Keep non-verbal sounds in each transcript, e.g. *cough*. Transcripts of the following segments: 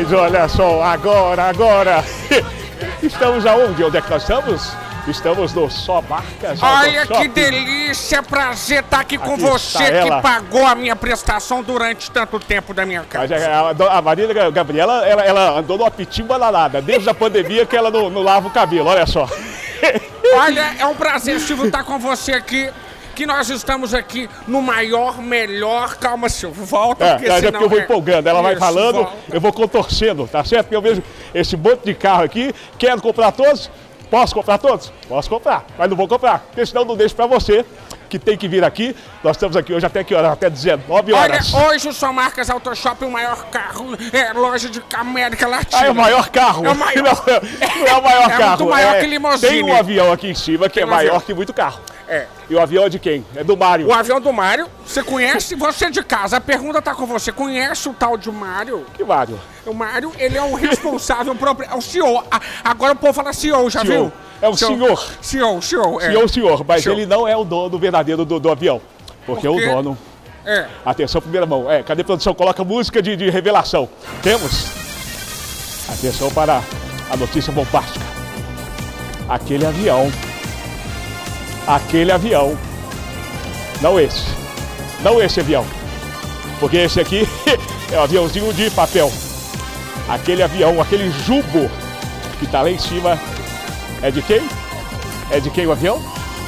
Mas olha só, agora, agora. *laughs* Estamos aonde? Onde é que nós estamos? Estamos no Só Marcas Olha que delícia, prazer estar aqui com Aqui você está que pagou a minha prestação durante tanto tempo da minha casa. é, a, a Marília Gabriela, ela, ela andou numa pitimba danada, desde a pandemia que ela não, não lava o cabelo, olha só. Olha, é um prazer, Silvio, estar com você aqui. Que nós estamos aqui no maior, melhor. Calma, Silvio, volta, É, porque é senão porque eu vou é- empolgando, ela vai Isso, falando, volta. eu vou contorcendo, tá certo? Porque eu vejo esse monte de carro aqui, quero comprar todos, posso comprar todos? Posso comprar, mas não vou comprar, porque senão não deixo pra você, que tem que vir aqui. Nós estamos aqui hoje até que horas? Até 19 Olha, horas. hoje o São Marcas Auto Shopping, o maior carro, é loja de América Latina. Ah, é o maior carro. É o maior. *laughs* Não, não é *laughs* o maior É carro. muito maior que limousine. Tem um avião aqui em cima que Tem é um maior avião. que muito carro. É. E o avião é de quem? É do Mário. O avião do Mário, você conhece? Você de casa, a pergunta tá com você. Conhece o tal de Mário? Que Mário? O Mário, ele é o responsável, próprio, é o CEO. Agora o povo fala CEO, já CEO. viu? É o senhor. CEO, CEO. É. Senhor, senhor, mas Senhor. ele não é o dono verdadeiro do, do avião. Porque Por quê? o dono. É. Atenção, primeira mão. É, cadê a produção? Coloca música de, de revelação. Temos. Atenção para a notícia bombástica. Aquele avião. Aquele avião. Não esse. Não esse avião. Porque esse aqui *laughs* é um aviãozinho de papel. Aquele avião, aquele jubo que tá lá em cima. É de quem? É de quem o avião?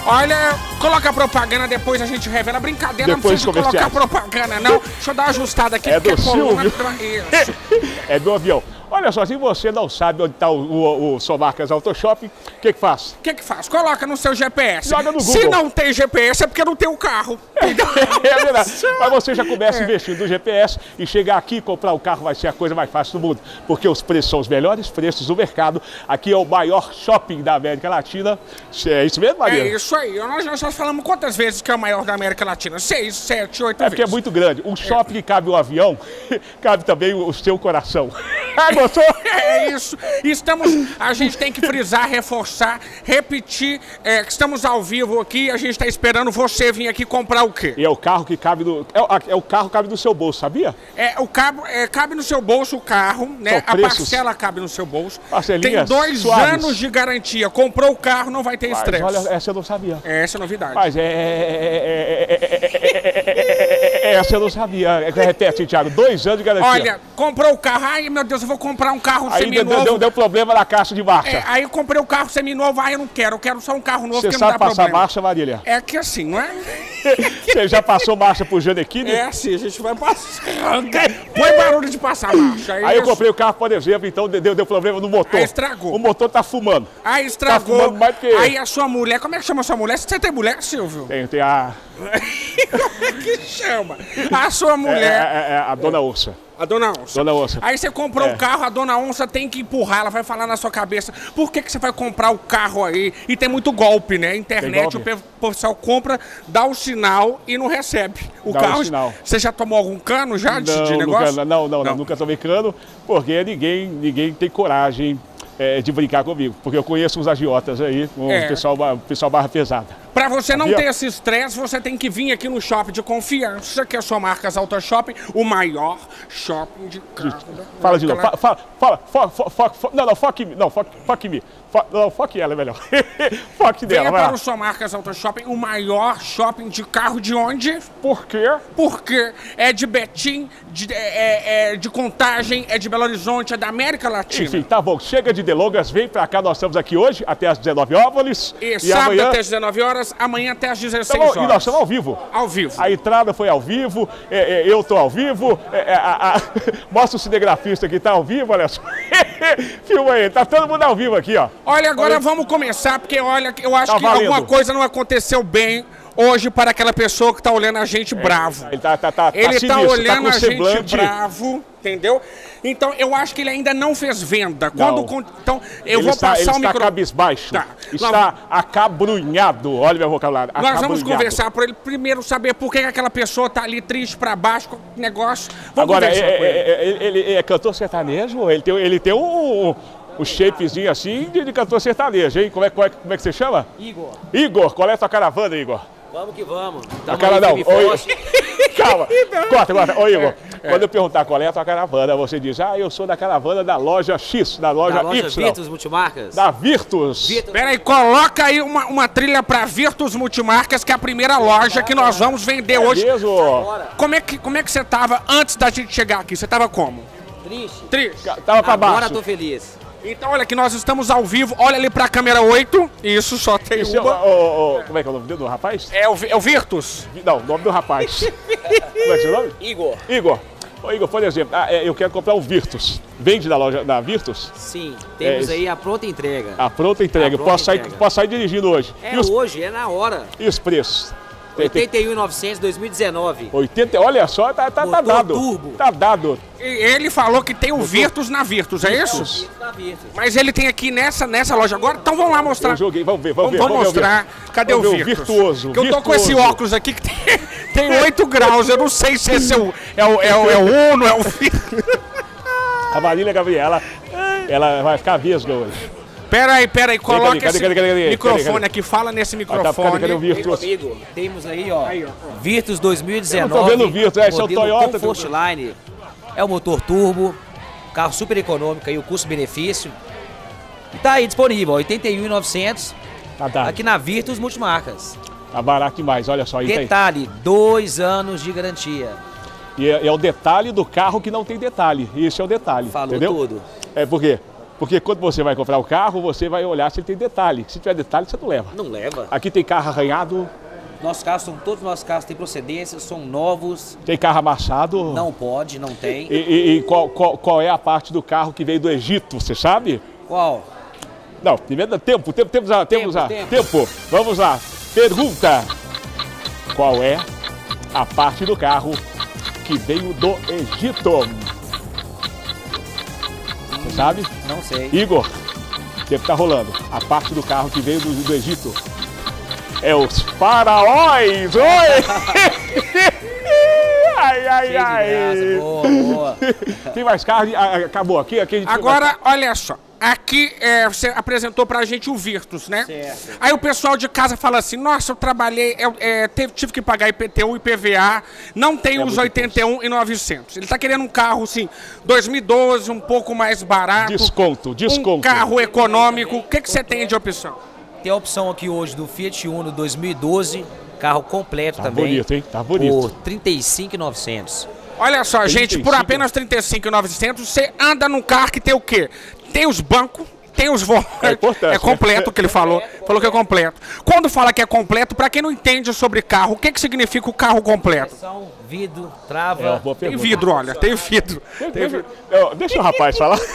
Olha, coloca a propaganda, depois a gente revela. Brincadeira, Depois não precisa comerciais. colocar propaganda, não. Deixa eu dar uma ajustada aqui, É porque do a coluna... Silvio. Isso. *laughs* é do avião. Olha só, se você não sabe onde está o, o, o Só Marcas Auto Shopping, o que que faz? O que que faz? Coloca no seu GPS. Joga no Se Google. não tem GPS é porque não tem o carro. Entendeu? *laughs* É verdade. Mas você já começa investindo no GPS e chegar aqui e comprar o carro vai ser a coisa mais fácil do mundo. Porque os preços são os melhores preços do mercado. Aqui é o maior shopping da América Latina. É isso mesmo, Maria? É isso aí. Nós, nós já falamos quantas vezes que é o maior da América Latina? Seis, sete, oito É porque é vezes. muito grande. Um shopping que cabe um avião, *laughs* cabe também o seu coração. Ah, gostou? É isso. Estamos. A gente tem que frisar, reforçar, repetir é, que estamos ao vivo aqui. A gente está esperando você vir aqui comprar o quê? E é o carro que cabe no. É, o- é o carro que cabe no seu bolso, sabia? É, o cabo, é, cabe no seu bolso o carro, né? São A preços- parcela cabe no seu bolso. Tem dois suaves. anos de garantia. Comprou o carro, não vai ter Mas estresse. olha, essa eu não sabia. Essa é novidade. Mas é. Essa eu não sabia. Repete, Thiago. Dois anos de garantia. Olha, comprou o carro. Ai, meu Deus, eu vou comprar um carro aí seminovo. deu, deu problema na caixa de marcha. É, aí eu comprei o carro seminovo. Ai, eu não quero. Eu quero só um carro novo Você que não sabe dá passar problema. marcha, Marília? É que assim, não é? *laughs* Você já passou marcha pro Janequine? É assim, a gente vai passando. *laughs* Põe barulho de passar marcha. Aí eu isso. comprei o carro, por exemplo, então deu, deu problema no motor. Aí estragou. O motor tá fumando. Aí estragou. fumando mais que- Aí a sua mulher, como é que chama a sua mulher? Você tem mulher, Silvio? Tem, tem a. *laughs* Como é que chama? A sua É, mulher, é, é a dona Ursa. A dona Onça. Dona Onça. Aí você comprou É. o carro, a dona Onça tem que empurrar, ela vai falar na sua cabeça, por que, que você vai comprar o carro aí? E tem muito golpe, né? Internet, golpe. o pe- o pessoal compra, dá o sinal e não recebe. O Dá o carro. sinal. Você já tomou algum cano já de, de Não, negócio? nunca, não, não, Não. nunca tomei cano, porque ninguém, ninguém tem coragem é, de brincar comigo. Porque eu conheço uns agiotas aí, um É. pessoal, pessoal barra pesada. Pra você não ter esse estresse, você tem que vir aqui no shopping de confiança, que é a sua Marcas Auto Shopping, o maior shopping de carro. da Fala de novo. Fala, fala, fala, não, não, fuck me. Não, fuck, fuck me. Fo- não, fuck ela é melhor. *laughs* fuck dela, Venha para o Sua Marcas Auto Shopping, o maior shopping de carro de onde? Por quê? Porque é de Betim, de, é, é- é de Contagem, é de Belo Horizonte, é da América Latina. Enfim, tá bom. Chega de delongas, vem pra cá. Nós estamos aqui hoje até às 19 horas. E, sábado amanhã. até as 19 horas, amanhã até as 16 Tamo- horas. e nós estamos ao vivo. Ao vivo. A entrada foi ao vivo, é, é, eu tô ao vivo, é, é, a- a- *laughs* mostra o cinegrafista que tá ao vivo, olha só. *laughs* Filma aí, tá todo mundo ao vivo aqui, ó. Olha, agora Olha. vamos começar, porque olha, eu acho Tá que valendo. alguma coisa não aconteceu bem hoje para aquela pessoa que tá olhando a gente bravo. Ele tá, tá, tá, Ele tá, sinistro, olhando a gente bravo, entendeu? Então eu acho que ele ainda não fez venda. Quando Não. então eu ele vou está, passar ele o está micro. cabisbaixo, Tá. está acabrunhado, olha meu vocabulário, Nós vamos conversar para ele primeiro saber por que que aquela pessoa tá ali triste para baixo com o negócio. Vamos Agora, é, conversar com ele. é, é, ele, ele é cantor sertanejo? Ele tem, ele tem um, um shapezinho assim de, de cantor sertanejo, hein? Como é, como, é, como é que você chama? Igor, Igor, qual é a tua caravana, Igor? Vamos que vamos. A Tamo cara não. Oi. *laughs* Calma. *laughs* Corta, corta. Ô, Igor. Quando eu perguntar qual é a tua caravana, você diz, ah, eu sou da caravana da loja X, da loja, Da loja Y. Virtus Multimarcas. Da Virtus. Virtus. Pera aí, coloca aí uma, uma trilha pra Virtus Multimarcas, que é a primeira loja que nós vamos vender hoje. Mesmo. Como é, que, como é que você tava antes da gente chegar aqui? Você tava como? Triste. Triste. Tava pra Agora baixo. tô feliz. Então, olha que nós estamos ao vivo. Olha ali pra câmera 8. Isso, só tem Isso é o- uma. o- o- como é que é o nome do rapaz? É o, é o Virtus. Não, o nome do rapaz. *laughs* como é que é o seu nome? Igor. Igor. Ô, Igor, por exemplo, ah, é, eu quero comprar um Virtus. Vende da loja da Virtus? Sim, temos É, aí a pronta entrega. A pronta entrega. A pronta posso, sair, entrega. posso sair dirigindo hoje. É os, hoje, é na hora. e os preços? Tem- tem 81.900 2019. 80, olha só, tá, tá, tá Motor dado. turbo. Tá dado. E ele falou que tem o Virtus na Virtus, é isso? Virtus da Virtus. Mas ele tem aqui nessa, nessa loja agora. Então vamos lá mostrar. Eu joguei, vamos ver, vamos, Vamos, ver. vamos ver mostrar. Virtus. Cadê Vamos o ver Virtus? virtuoso. Que eu tô com esse óculos aqui que tem, *laughs* tem 8 graus. Eu não sei se esse é o, é o, é o, é o Uno, é o Virtus. *laughs* A Marília Gabriela, ela vai ficar vesga hoje. Pera aí, pera aí. Coloca cadê, esse cadê, cadê, cadê? microfone Cadê, cadê? aqui. Fala nesse Ah, tá, microfone. cadê, cadê o Vem Virtus? comigo. Temos aí, ó. Virtus 2019. Eu não tô vendo o Virtus, esse é o Toyota. Comfortline. É o motor turbo, carro super econômico aí, o custo-benefício. E tá aí disponível, ó, 81.900 Tá dado. aqui na Virtus Multimarcas. Tá barato demais, olha só. Aí. Detalhe, dois anos de garantia. E é, é o detalhe do carro que não tem detalhe. Isso é o detalhe. Falou entendeu? tudo. É por quê? Porque quando você vai comprar o carro, você vai olhar se ele tem detalhe. Se tiver detalhe, você não leva. Não leva. Aqui tem carro arranhado, Nossos carros são todos os nossos carros têm procedência, são novos. tem carro amassado. Não pode, não tem. E, e- e qual, qual- qual é a parte do carro que veio do Egito, você sabe? Qual? Não, primeiro tempo, tempo, temos a, temos a, tempo. tempo. Vamos lá. Pergunta: Qual é a parte do carro que veio do Egito? Sabe? Não sei. Igor, o tempo tá rolando. A parte do carro que veio do, do Egito é os faraós. Oi! *laughs* ai, ai, ai. Boa, boa. *laughs* Tem mais carro? Acabou aqui? aqui a gente Agora, olha só. Aqui é, você apresentou pra gente o Virtus, né? Certo. Aí o pessoal de casa fala assim: nossa, eu trabalhei, eu, é, teve- tive que pagar IPTU e PVA, não tem É os muito 81 e 900. Ele tá querendo um carro, assim, 2012, um pouco mais barato. Desconto, desconto. Um carro econômico. O que que você tem de opção? Tem a opção aqui hoje do Fiat Uno 2012, carro completo Tá também. bonito, hein? Tá bonito. Por 35.900. Olha só, gente, por 35. apenas 35,900 você anda num carro que tem o quê? Tem os bancos, tem os volantes. É importante, *laughs* É completo o que ele falou. Falou que é completo. Quando fala que é completo, pra quem não entende sobre carro, o que, que significa o carro completo? São vidro, É trava. boa Tem vidro, olha, tem vidro. Deixa, eu- deixa o rapaz falar. *laughs*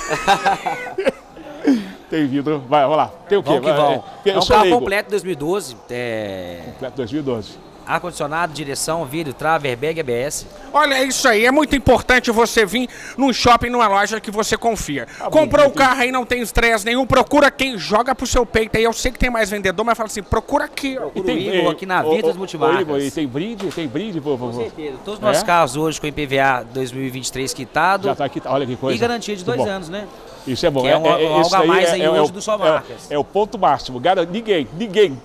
Tem vidro. Vai, vamos lá. Tem o quê? Vão que vão. é, É um carro leigo. completo 2012. É... Completo 2012. Ar-condicionado, direção, vidro, trava, airbag, ABS. Olha, é isso aí. É muito importante você vir num shopping, numa loja que você confia. Tá Comprou o carro aí, não tem estresse nenhum, procura quem joga pro seu peito aí. Eu sei que tem mais vendedor, mas fala assim, procura aqui. Procura o Igor aqui na Vitas Multimarcas. Igor, e tem brinde? Tem brinde? Com certeza. Todos os nossos É? carros hoje com IPVA 2023 quitado Já tá aqui, olha que coisa. e garantia de dois anos, né? Isso é bom. Que é um- algo isso a aí mais aí hoje o- do Só é- Marcas. É, o ponto máximo. Gara, ninguém, ninguém.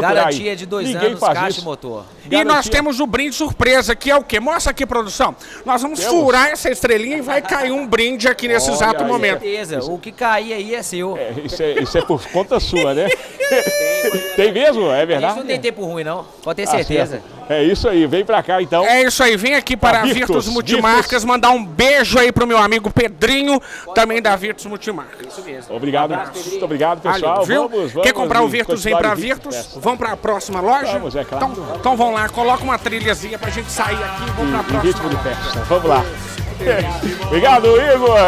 Garantia aí. de dois ninguém anos, faz caixa isso. e motor. E nós temos o brinde surpresa, que é o quê? Mostra aqui, produção. Nós vamos Temos. furar essa estrelinha e vai cair um brinde aqui nesse Olha exato aí. Com momento. certeza. O que cair aí é seu. É, isso, é, isso é por conta sua, né? *laughs* tem mesmo? É verdade? não tem tempo ruim, não. Pode ter Ah, certeza. certo. É isso aí. Vem pra cá, então. É isso aí, vem aqui para a Virtus, Virtus Multimarcas, Virtus. mandar um beijo aí pro meu amigo Pedrinho, também da Virtus Multimarcas. Isso mesmo. Obrigado. Muito obrigado, pessoal. Ali, viu? Vamos, vamos Quer comprar o Virtus, vem pra Virtus, festa. vamos pra próxima loja? Vamos, é claro. Então, então vamos lá, coloca uma trilhazinha pra gente sair aqui e vamos pra próxima ritmo de loja. festa. Vamos lá. *laughs* Obrigado, Igor.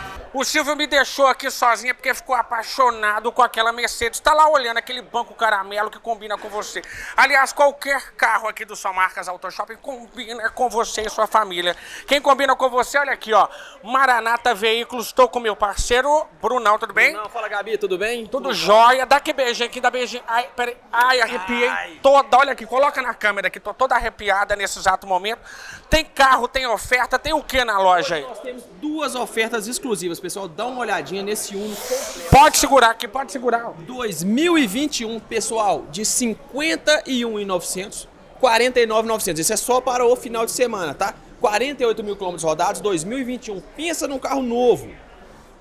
*laughs* O Silvio me deixou aqui sozinha porque ficou apaixonado com aquela Mercedes. Tá lá olhando aquele banco caramelo que combina com você. Aliás, qualquer carro aqui do São Marcas Auto Shopping combina com você e sua família. Quem combina com você, olha aqui, ó. Maranata Veículos, estou com meu parceiro, Brunão, tudo bem? Não, fala Gabi, tudo bem? Tudo jóia. Dá que beijinho aqui, dá beijinho. Ai, peraí. Ai, arrepiei toda. Olha aqui, coloca na câmera aqui. Tô toda arrepiada nesse exato momento. Tem carro, tem oferta, tem o que na loja aí? Nós temos duas ofertas exclusivas, pessoal. Dá uma olhadinha nesse Uno Pode segurar aqui, pode segurar. 2021, pessoal, de 51.900 49.900. Isso é só para o final de semana, tá? 48 mil quilômetros rodados, 2021. Pensa num carro novo.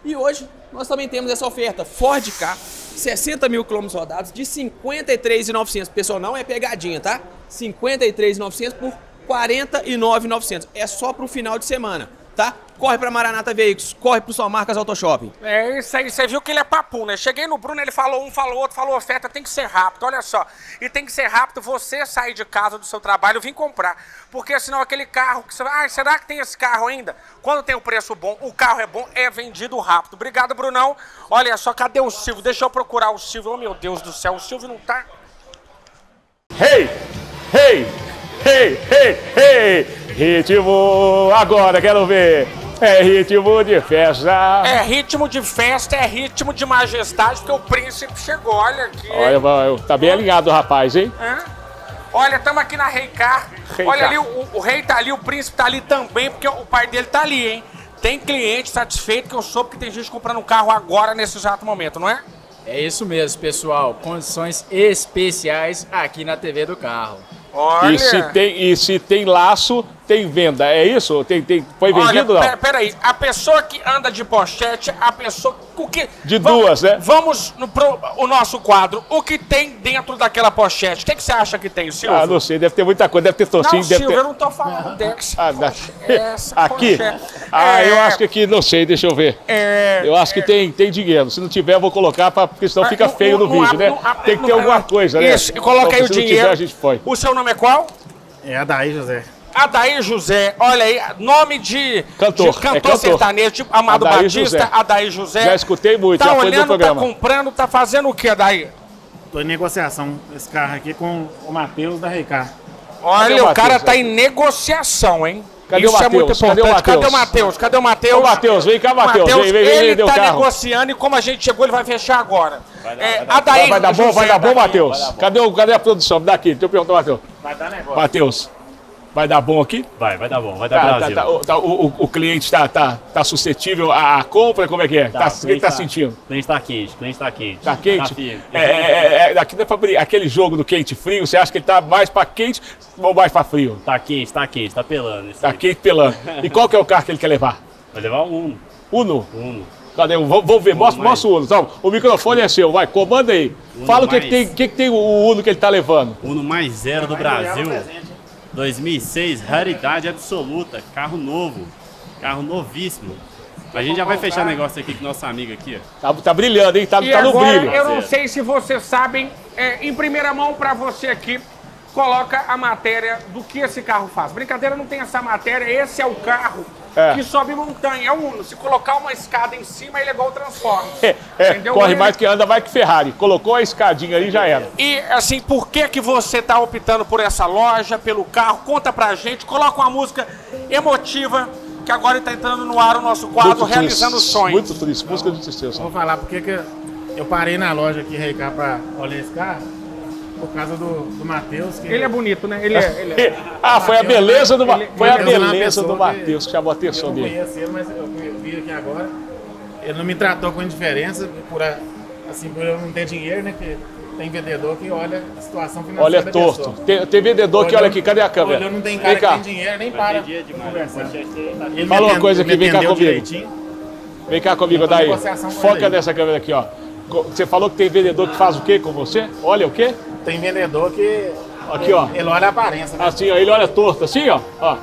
E hoje nós também temos essa oferta Ford K, 60 mil quilômetros rodados de 53.900. Pessoal, não é pegadinha, tá? 53.900 por 49.900. É só pro final de semana, tá? Corre pra Maranata Veículos, corre pro Sua Marcas Auto Shopping. É isso aí, você viu que ele é papo, né? Cheguei no Bruno, ele falou um, falou outro, falou oferta, tem que ser rápido, olha só. E tem que ser rápido você sair de casa do seu trabalho e vir comprar. Porque senão aquele carro que você vai, ah, será que tem esse carro ainda? Quando tem o um preço bom, o carro é bom, é vendido rápido. Obrigado, Brunão. Olha só, cadê o Silvio? Deixa eu procurar o Silvio. Oh, meu Deus do céu, o Silvio não tá. Hey! Hey! Hey! Hey! Hey! Ritmo! Agora, quero ver! É ritmo de festa. É ritmo de festa, é ritmo de majestade, porque o príncipe chegou, olha aqui. Olha, tá bem alinhado o rapaz, hein? É. Olha, estamos aqui na Reicar. Olha ali, o, o, rei tá ali, o príncipe tá ali também, porque o pai dele tá ali, hein? Tem cliente satisfeito que eu soube que tem gente comprando um carro agora, nesse exato momento, não é? É isso mesmo, pessoal. Condições especiais aqui na TV do carro. Olha. E se tem, e se tem laço, tem venda, é isso? Tem, tem, foi vendido Olha, não? Peraí, a pessoa que anda de pochete, a pessoa. O que, de vamos, duas, né? Vamos no pro, o nosso quadro. O que tem dentro daquela pochete? O que, que você acha que tem, Silvio? Ah, não sei, deve ter muita coisa, deve ter tocinho. Não, deve Silvio, ter... eu não tô falando *laughs* dessa. Ah, essa aqui? Pochete. Ah, é... eu acho que aqui, não sei, deixa eu ver. É... Eu acho que tem, tem dinheiro. Se não tiver, eu vou colocar, pra, porque senão fica feio no, no vídeo, né? tem que ter alguma coisa, né? Isso, e coloca então, aí o dinheiro. Tiver, a gente põe. O seu nome é qual? É Adair José. Adair José, olha aí, nome de cantor, de cantor, é cantor. sertanejo, tipo Amado Adair Batista, José. Adair José. Já escutei muito, tá já olhando, foi no programa. Tá comprando, tá fazendo o que, Adair? Tô em negociação esse carro aqui com o Matheus da Reicar. Olha, o, o cara tá em negociação, hein? Cadê Isso o Matheus? É muito importante. Cadê o Matheus? Cadê o Matheus? Ô, Matheus, vem cá, Matheus. Vem, vem, vem, ele tá negociando e como a gente chegou, ele vai fechar agora. Vai dar, é, vai, dar, vai, vai dar bom, vai dar bom, Matheus. Cadê, cadê a produção? Me dá aqui, deixa eu perguntar, Matheus. Vai dar negócio. Matheus. Vai dar bom aqui? Vai, vai dar bom, vai dar tá, Brasil. Tá, tá, tá, o, o, cliente está tá, tá suscetível à compra? Como é que é? Tá, tá o que está tá sentindo? O cliente está quente, o cliente está quente. Está quente? Tá é, é, é, aqui é aquele jogo do quente frio, você acha que ele está mais para quente ou mais para frio? Está quente, está quente, está pelando. Está quente, pelando. E qual que é o carro que ele quer levar? Vai levar o Uno. Uno? Uno. Cadê? Vamos ver, mostra, mostra o Uno. Então, o microfone é seu, vai, comanda aí. Uno Fala o que, mais... que, tem, que, que tem o Uno que ele está levando. Uno mais zero do Brasil. 2006, raridade absoluta, carro novo, carro novíssimo. A gente já vai fechar negócio aqui com nosso amigo aqui. Tá, tá brilhando, hein? Tá, e tá no agora, brilho. Eu não sei se vocês sabem, é, em primeira mão para você aqui, coloca a matéria do que esse carro faz. Brincadeira, não tem essa matéria, esse é o carro é. que sobe montanha. É o Uno. Se colocar uma escada em cima, ele é igual o Transformers. É, é corre ele... mais que anda, mais que Ferrari. Colocou a escadinha aí, já era. E, assim, por que que você tá optando por essa loja, pelo carro? Conta pra gente. Coloca uma música emotiva, que agora está entrando no ar o nosso quadro, muito Realizando triste, Sonhos. Muito triste, música de tristeza. Vou falar porque que eu parei na loja aqui, Reicá, pra olhar esse carro por causa do, do Matheus. Que... Ele é bonito, né? Ele é, ele é... *laughs* ah, foi a beleza do, ele, foi a beleza do Matheus que chamou a atenção dele. Eu não conheço ele, mas eu vi aqui agora. Ele não me tratou com indiferença, por, assim, por eu não ter dinheiro, né? Que tem vendedor que olha a situação financeira Olha torto. Tem, tem, vendedor olha, que olha aqui, cadê a câmera? Olha, não tem cara que tem dinheiro, nem para conversar. Fala uma coisa aqui, vem cá comigo. Direitinho. Vem cá comigo, daí. Foca nessa câmera aqui, ó. Você falou que tem vendedor que faz o quê com você? Olha o quê? Tem vendedor que. Aqui, ó. Ele olha a aparência. Né? Assim, ó. Ele olha torto, assim, ó. ó.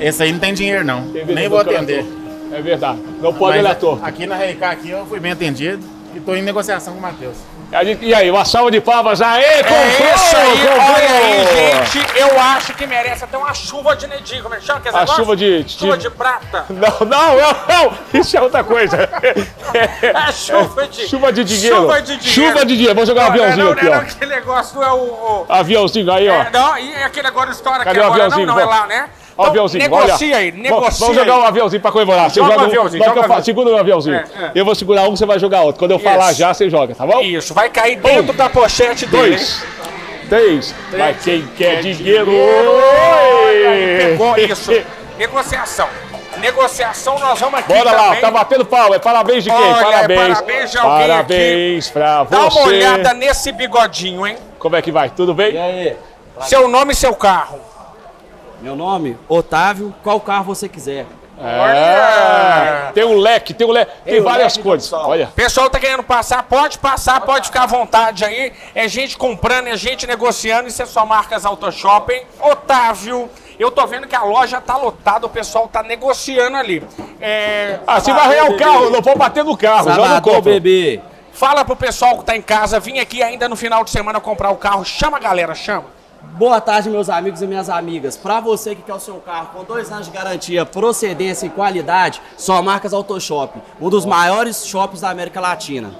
Esse aí não tem dinheiro, não. Tem Nem vou atender. É verdade. Não pode olhar torto. Aqui na RK aqui eu fui bem atendido e estou em negociação com o Matheus. Gente, e aí, uma salva de palmas aí, comprou, é isso aí, comprou. olha aí, gente, eu acho que merece até uma chuva de Nedim, como é que chama? Que a chuva de, chuva de... de prata? *laughs* Não, não, não, não, isso é outra coisa. *laughs* É, chuva de... Chuva de dinheiro. Chuva de dinheiro. Chuva de dinheiro, vamos jogar um aviãozinho não, aqui, não, ó. Não, aquele negócio não é o... o... Aviãozinho aí, ó. É, não, e aquele agora história Cadê que o agora aviãozinho? não, não, é lá, né? Então, aviãozinho, negocia olha. aí, negocia Vamos jogar um aviãozinho pra comemorar. Você joga, joga um aviãozinho, joga eu Segura o um aviãozinho. É, é. Eu vou segurar um, você vai jogar outro. Quando eu Isso. falar já, você joga, tá bom? Isso, vai cair dentro um, da pochete dele. Dois, três. Vai quem quer dinheiro. Oi! Pegou isso. *laughs* Negociação. Negociação, nós vamos aqui Bora também. lá, tá batendo palma. É parabéns de quem? Olha, parabéns. Parabéns de alguém Parabéns aqui. pra você. Dá uma olhada nesse bigodinho, hein? Como é que vai? Tudo bem? E aí? Seu nome e seu carro. Meu nome, Otávio. Qual carro você quiser? É, tem um leque, tem um leque, tem Tem várias leque, cores. pessoal. Olha. Pessoal tá querendo passar, pode passar, pode ficar à vontade aí. É gente comprando, é gente negociando, isso é só marcas Auto Shopping. Otávio, eu tô vendo que a loja tá lotada, o pessoal tá negociando ali. É, Ah, se vai arranhar o carro, não vou bater no carro, já não compro. bebê. fala pro pessoal que tá em casa, vim aqui ainda no final de semana comprar o carro. Chama a galera, chama. Boa tarde, meus amigos e minhas amigas. Para você que quer o seu carro com dois anos de garantia, procedência e qualidade, só marcas Autoshop, um dos maiores shoppings da América Latina.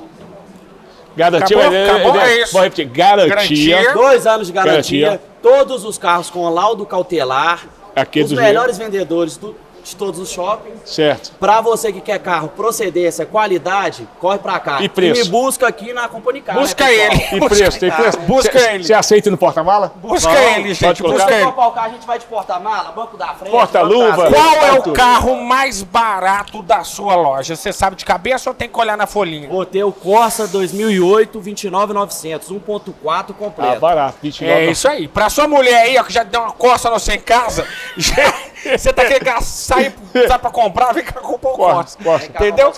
Garantia, Acabou, é, acabou, é, é isso. Vou repetir, garantia. Garantia. Dois anos de garantia, Garantia. todos os carros com laudo cautelar, Aqui os melhores vendedores do- de todos os shoppings. Certo. Para você que quer carro, procedência, qualidade, corre pra cá. E preço? me busca aqui na Company Car. Busca né, ele. E preço, tem preço? Busca Cê- ele. Você aceita no porta-mala? Busca Vamos, ele, pode gente, colocar. busca Se ele. o carro, a gente vai de porta-mala, banco da frente, Porta-luva. Qual é o carro mais barato da sua loja? Você sabe de cabeça ou tem que olhar na folhinha? Vou ter o Corsa 2008 29900, 1.4 Ah, completo. barato, 29. É isso aí. Pra sua mulher aí, ó, que já deu uma coça no você em casa, *laughs* já- você tá querendo sair, sair pra comprar, vem cá comprar o. Corsa. Entendeu?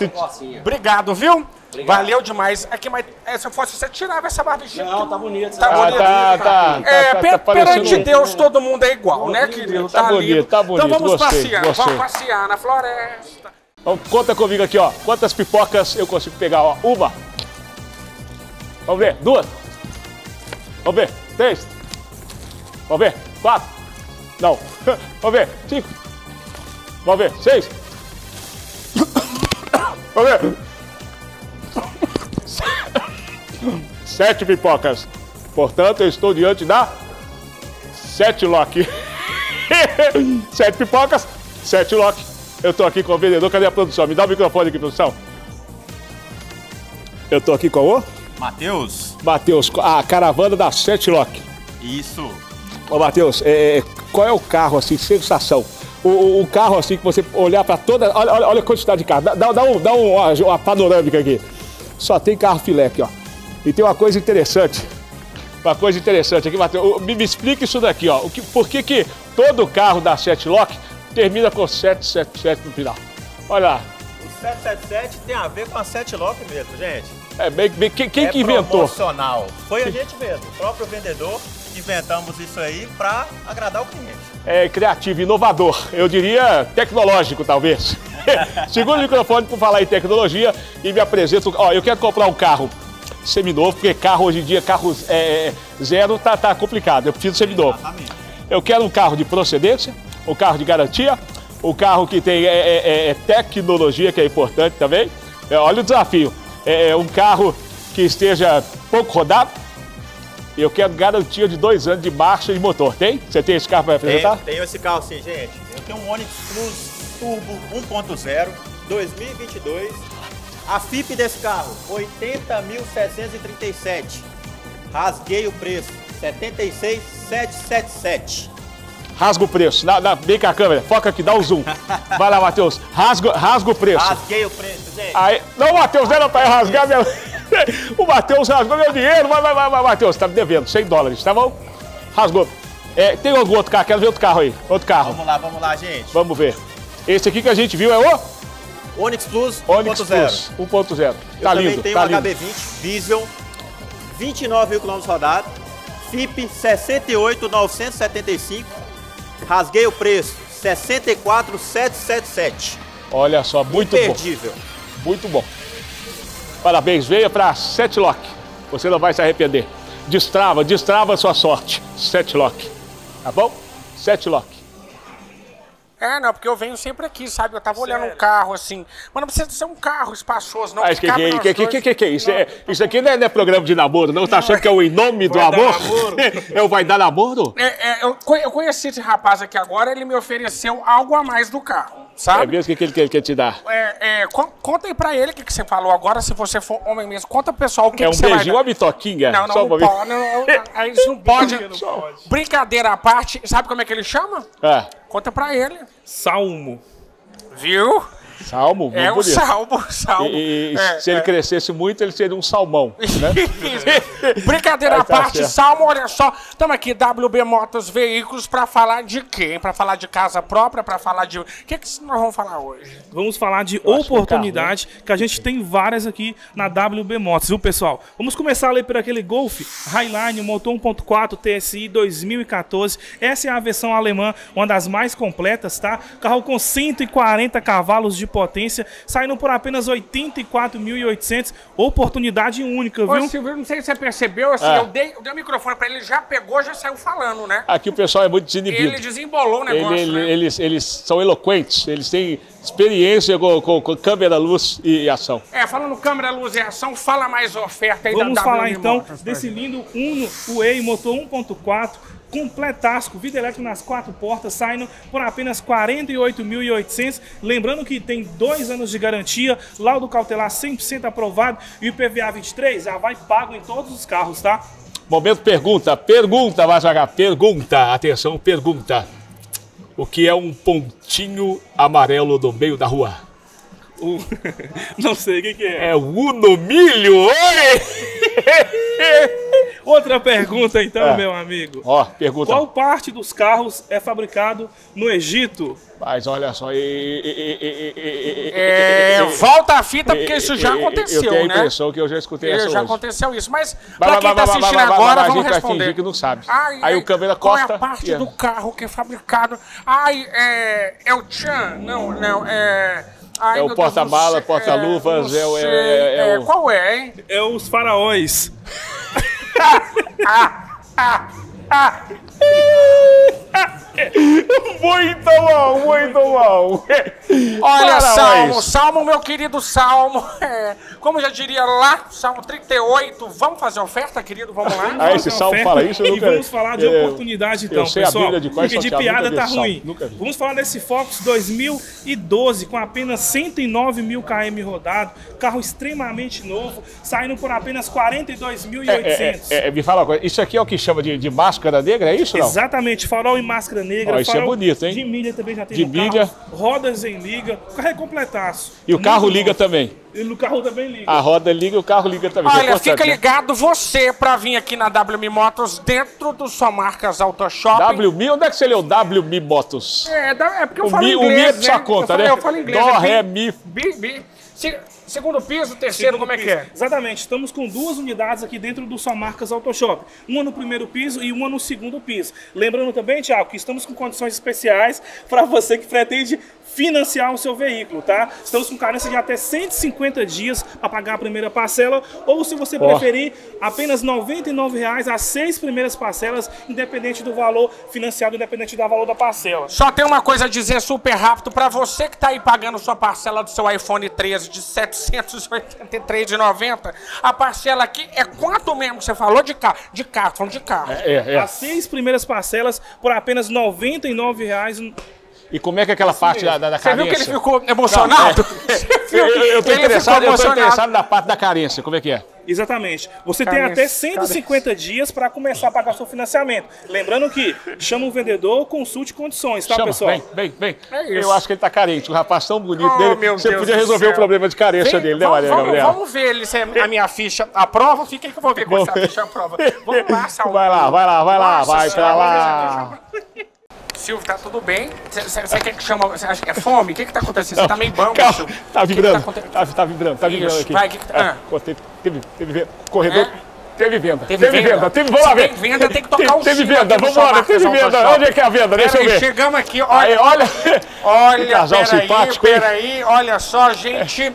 Obrigado, viu? Valeu demais. Aqui, mas é, se eu fosse você, tirava essa barbichinha. Não, tá bonito. Tá Ah, bonito. tá, tá, tá, É, tá, per- tá perante um- Deus todo mundo é igual, né, querido? Tá bonito, lindo. tá bonito, Então vamos gostei, passear, gostei. vamos passear na floresta. Então, conta comigo aqui, ó. Quantas pipocas eu consigo pegar, ó? Uma. Vamos ver. Duas. Vamos ver. Três. Vamos ver. Quatro. Não. *laughs* Vamos ver. Cinco. Vamos ver. Seis. *coughs* Vamos ver. *coughs* Sete pipocas. Portanto, eu estou diante da sete lock. *laughs* sete pipocas, sete lock. Eu tô aqui com o vendedor, cadê a produção? Me dá o microfone aqui, produção. Eu tô aqui com o Matheus, Matheus, a caravana da Sete Lock. isso. Ô, Matheus, é, qual é o carro, assim, sensação? O, o- carro, assim, que você olhar pra toda... Olha, olha, olha a quantidade de carro. Dá, dá, dá um, dá um- uma, uma panorâmica aqui. Só tem carro filé aqui, ó. E tem uma coisa interessante. Uma coisa interessante aqui, Matheus. Me, me explica isso daqui, ó. O que, por que que todo carro da Sete Lock termina com 777 no final? Olha lá. O 777 tem a ver com a 7 Lock mesmo, gente. É, bem, bem- quem quem é que inventou? promocional. Foi a gente mesmo, o próprio vendedor. Inventamos isso aí pra agradar o cliente. é, criativo, inovador. Eu diria tecnológico, talvez. *laughs* Segura o microfone por falar em tecnologia e me apresento. Ó, eu quero comprar um carro seminovo, porque carro hoje em dia, carro é, zero, tá, tá complicado. Eu preciso seminovo. Exatamente. Eu quero um carro de procedência, um carro de garantia, um carro que tem é, é, é, tecnologia, que é importante também. É, olha o desafio. É, é um carro que esteja pouco rodado. Eu quero garantia de dois anos de marcha e motor. Tem? Você tem esse carro para apresentar? Tenho, tenho esse carro sim, gente. Eu tenho um Onix Plus Turbo 1.0 2022. A FIP desse carro, 80.737. Rasguei o preço, 76.777. Rasga o preço. Dá, dá, vem com a câmera. Foca aqui, dá o zoom. *laughs* Vai lá, Matheus. Rasga, rasga o preço. Rasguei o preço, gente. Aí, não, Matheus, não era pra eu rasgar minha... *laughs* o Matheus rasgou meu dinheiro. Vai, vai, vai, vai, Matheus, tá me devendo 100 dólares, tá bom? Rasgou. É, tem algum outro carro? Quero ver outro carro aí. Outro carro. Vamos lá, vamos lá, gente. Vamos ver. Esse aqui que a gente viu é o Onix Plus Onix 1.0. Plus 1.0. Eu Tá também lindo, tenho tá um lindo. HB20 diesel, 29 mil quilômetros rodados, FIP 68,975, rasguei o preço, 64,777. Olha só, muito bom. Imperdível. Muito bom. Parabéns, veio pra Setlock. Você não vai se arrepender. Destrava, destrava a sua sorte. Setlock. Tá bom? Setlock. É, não, porque eu venho sempre aqui, sabe? Eu tava olhando um carro assim. Mas não precisa ser um carro espaçoso, não. Ah, que que, que, que, que, que, que, que é isso? É, isso aqui não é, não é programa de namoro, não? Tá achando que é o Em Nome do Amor? namoro? *laughs* É o Vai Dar Namoro? É, é, eu, eu conheci esse rapaz aqui agora, ele me ofereceu algo a mais do carro, É sabe? mesmo que que ele quer, quer te dar? É, é, con- conta aí pra ele o que, que você falou agora, se você for homem mesmo. Conta pro pessoal o que, É que um você vai beijinho, dar. uma bitoquinha? Não, não, Só não, pode. Não, não, isso não pode. *laughs* Brincadeira à parte, sabe como é que ele chama? É. Conta pra ele. Salmo. Viu? Salmo, É um bonito. salmo, *laughs* salmo. E, e É, se ele é. crescesse muito, ele seria um salmão, né? *laughs* Brincadeira à tá parte, certo. Salmo, olha só. Estamos aqui, WB Motos Veículos, para falar de quê? hein? Para falar de casa própria, para falar de. O que, que nós vamos falar hoje? Vamos falar de que é oportunidade, que a gente tem várias aqui na WB Motos, viu, pessoal? Vamos começar ali por aquele Golf Highline motor 1.4 TSI 2014. Essa é a versão alemã, uma das mais completas, tá? Carro com 140 cavalos de potência, saindo por apenas 84.800. Oportunidade única, Ô, viu? Silvio, não sei se você percebeu, assim, É. eu, dei, eu dei o microfone para ele, já pegou, já saiu falando, né? Aqui o pessoal é muito desinibido. Ele desembolou o negócio, Ele- ele- né? eles, eles são eloquentes, eles têm experiência com, com- com câmera, luz e ação. É, falando câmera, luz e ação, fala mais oferta aí Vamos da falar WB então desse lindo Uno Way motor 1.4 completasco, vidro elétrico nas quatro portas, saindo por apenas 48.800. Lembrando que tem dois anos de garantia, laudo cautelar 100% aprovado e o PVA 23 já vai pago em todos os carros, tá? Momento pergunta, pergunta, vai jogar, pergunta, atenção, pergunta. O que é um pontinho amarelo no meio da rua? *laughs* Não sei o que, que é. É o Uno Milho, oi! Outra pergunta então, É. meu amigo. Ó, pergunta. Qual parte dos carros é fabricado no Egito? Mas olha só, e, e- e- e- e- e- É, volta a fita, porque isso já e- e- aconteceu, Eu tenho a né? impressão que eu já escutei essa já hoje. aconteceu isso, mas Vai, pra vai, quem tá vai, vai, assistindo vai, vai, agora, vai, a vamos gente vai responder. fingir que não sabe. Ai, Aí o câmera qual é costa a parte e é. do carro que é fabricado? Ai, é, é o Tchan? Não, não, é... Ai, É o porta-mala, porta-luvas, não é o- é- sei, é- é o- Qual é, hein? É os faraós. Ah, ah, *laughs* Muito bom, muito bom. olha, Parabéns. Salmo, Salmo, meu querido Salmo, é, como já diria lá, Salmo 38, vamos fazer oferta, querido, vamos lá? Ah, esse salmo oferta fala isso? Eu E nunca- vamos falar de eu- oportunidade eu então, pessoal. De porque de piada tá ruim. Vamos falar desse Focus 2012 com apenas 109 mil km rodado, carro extremamente novo, saindo por apenas 42.800. É, é, é, me fala uma coisa, isso aqui é o que chama de, de máscara negra, é isso não? Exatamente, farol em máscara negra, Ó, isso é bonito, hein? de milha também já tem De milha. carro, rodas em liga, o carro é completaço. E o carro liga novo. também. E no carro também liga. A roda liga e o carro liga também. É Olha, fica né? ligado você pra vir aqui na WM Motos dentro do sua marcas Auto Shopping. WMI, onde é que você leu WMI Motos? É, é porque eu O falo Mi- o inglês, Mi é né? por sua conta, eu falo, né? Eu falo inglês. Dó, é ré, mi. Bi, bi. Se- segundo piso, terceiro, como é que é? Exatamente, estamos com duas unidades aqui dentro do Só Marcas Auto Shop. Uma no primeiro piso e uma no segundo piso. Lembrando também, Tiago, que estamos com condições especiais para você que pretende financiar o seu veículo, tá? Estamos com carência de até 150 dias para pagar a primeira parcela, ou se você Ó. preferir, apenas 99 reais as seis primeiras parcelas, independente do valor financiado, independente do valor da parcela. Só tem uma coisa a dizer super rápido pra você que tá aí pagando sua parcela do seu iPhone 13 de 783,90. A parcela aqui é quanto mesmo que você falou de carro? De carro, falando de carro. É, é. As seis primeiras parcelas por apenas 99 reais. E como é que é aquela parte da, da, da Você viu que ele carência? ficou emocionado? *laughs* Eu, eu, eu tô Ele interessado, eu tô interessado na parte da carência, como é que é? Exatamente. Você tem Carência, até 150 dias para começar a pagar seu financiamento. Lembrando que chama o vendedor, consulte condições, tá, Chama, pessoal? vem, vem, vem. É. Eu acho que ele tá carente, um rapaz tão bonito Oh, dele. meu Você Deus podia resolver céu. o problema de carência Vem, dele, né, Maria vamos, Gabriela? vamos ver ele, se a minha ficha aprova. Fica aí que eu vou ver com essa ficha aprova. Vamos lá, *laughs* Saul. Vai lá, vai lá, vai lá, vai pra lá. Silvio, tá tudo bem? Você quer que chama? Você acha que é fome? O que que tá acontecendo? Você tá meio bambo, Calma, Silvio. tá O que que vibrando, acontecendo? tá, tá vibrando, tá vibrando Isso, aqui. vai, que que tá- É, ah. pô, teve, teve, teve venda, corredor, É? teve venda, Teve venda. teve, vamos lá tem venda, tem que tocar Teve- o Teve venda, vamos São teve venda, onde é que é a venda, deixa eu ver. chegamos aqui, Aí, olha, olha, *laughs* olha, casal peraí, peraí, olha só, gente,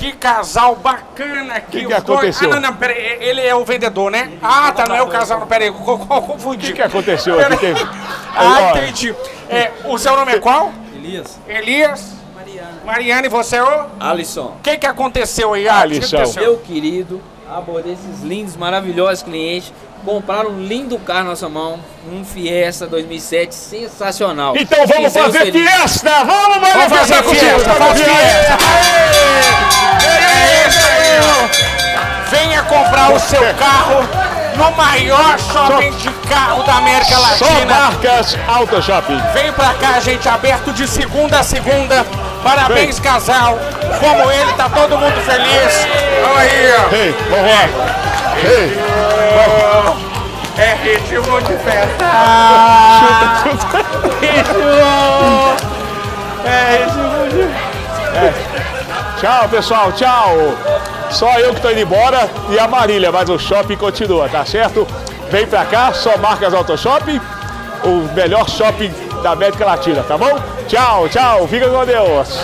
que casal bacana aqui. Que que dois- aconteceu? Ah, não, não, peraí, ele é o vendedor, né? Ah, tá, não é o casal, peraí, confundi. o que, que aconteceu aqui? Teve- Ah, entendi. É, o seu nome é qual? Elias. Elias? Mariana. Mariana, e você é o? Alisson. O que que aconteceu aí, Alisson? O que Alisson. aconteceu? Meu querido, abordei esses lindos, maravilhosos clientes. Compraram um lindo carro na nossa mão. Um Fiesta 2007 sensacional. Então vamos fazer feliz. fiesta! Vamos Vamos fazer com fiesta, fiesta! Vamos fiesta. isso aí, ó. Venha comprar o seu carro no maior shopping de carro da América Só Latina. marcas Auto Shopping. Vem pra cá, gente, aberto de segunda a segunda. Parabéns, casal. Como ele, tá todo mundo feliz. Olha aí, ó. Ei, vambora. Ei, É ritmo de festa. Tchau, pessoal, tchau. Só eu que tô indo embora e a Marília, mas o shopping continua, tá certo? Vem pra cá, só marcas Auto Shopping, o melhor shopping da América Latina, tá bom? Tchau, tchau, fica com Deus.